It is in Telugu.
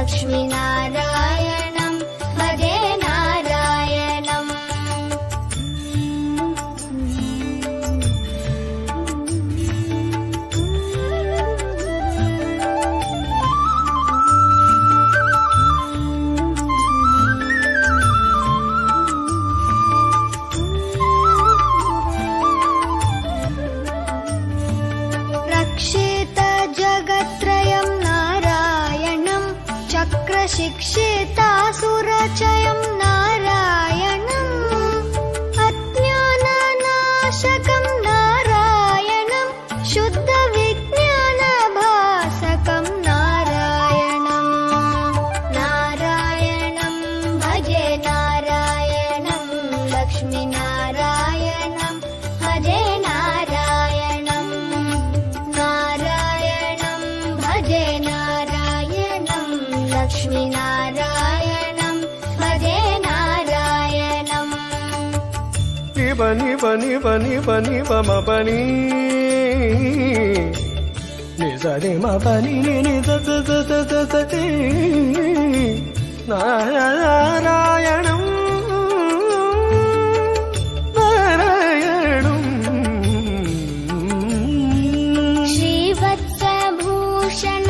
Lakshmi Narayan. क्षेता न బని బని బని బని బమ బని నిజని మ బని నారాయణం నారాయణం శ్రీవత్సభూషణ